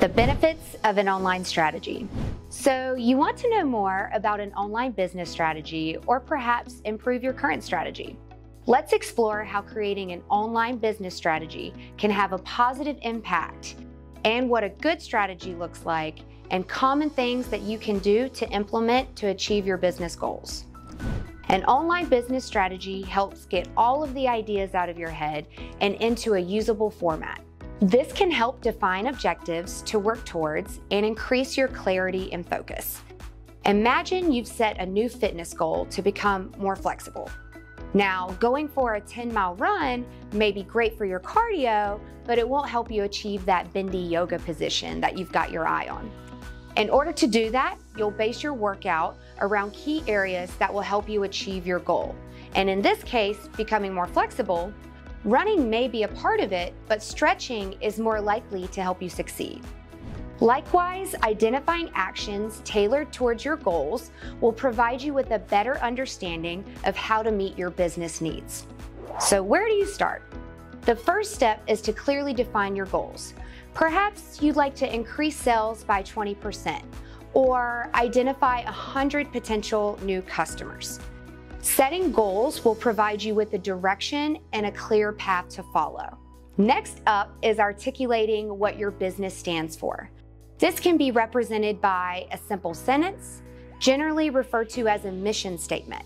The benefits of an online strategy. So, you want to know more about an online business strategy or perhaps improve your current strategy. Let's explore how creating an online business strategy can have a positive impact and what a good strategy looks like and common things that you can do to implement to achieve your business goals. An online business strategy helps get all of the ideas out of your head and into a usable format. This can help define objectives to work towards and increase your clarity and focus. Imagine you've set a new fitness goal to become more flexible. Now, going for a 10 mile run may be great for your cardio, but it won't help you achieve that bendy yoga position that you've got your eye on. In order to do that, you'll base your workout around key areas that will help you achieve your goal. And in this case, becoming more flexible, Running may be a part of it, but stretching is more likely to help you succeed. Likewise, identifying actions tailored towards your goals will provide you with a better understanding of how to meet your business needs. So, where do you start? The first step is to clearly define your goals. Perhaps you'd like to increase sales by 20% or identify 100 potential new customers. Setting goals will provide you with a direction and a clear path to follow. Next up is articulating what your business stands for. This can be represented by a simple sentence, generally referred to as a mission statement.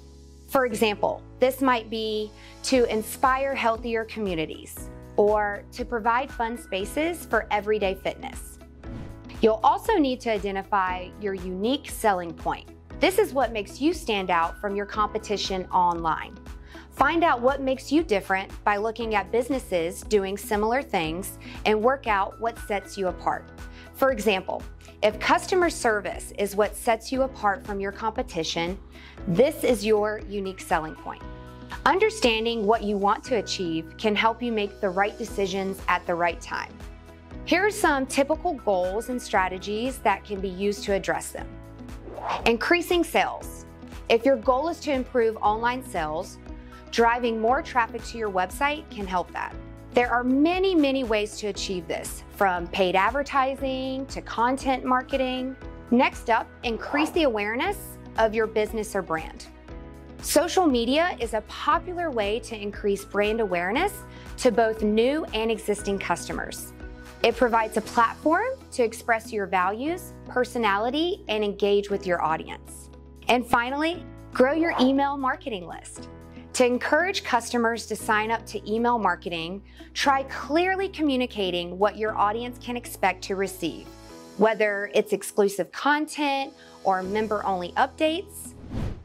For example, this might be to inspire healthier communities or to provide fun spaces for everyday fitness. You'll also need to identify your unique selling point. This is what makes you stand out from your competition online. Find out what makes you different by looking at businesses doing similar things and work out what sets you apart. For example, if customer service is what sets you apart from your competition, this is your unique selling point. Understanding what you want to achieve can help you make the right decisions at the right time. Here are some typical goals and strategies that can be used to address them. Increasing sales. If your goal is to improve online sales, driving more traffic to your website can help that. There are many, many ways to achieve this, from paid advertising to content marketing. Next up, increase the awareness of your business or brand. Social media is a popular way to increase brand awareness to both new and existing customers. It provides a platform to express your values, personality, and engage with your audience. And finally, grow your email marketing list. To encourage customers to sign up to email marketing, try clearly communicating what your audience can expect to receive, whether it's exclusive content or member only updates.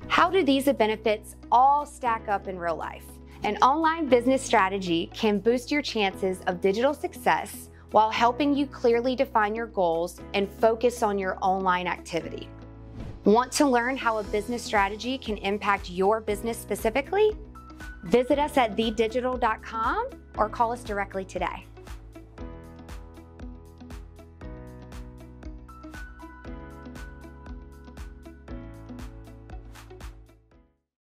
How do these benefits all stack up in real life? An online business strategy can boost your chances of digital success while helping you clearly define your goals and focus on your online activity. Want to learn how a business strategy can impact your business specifically? Visit us at theedigital.com or call us directly today.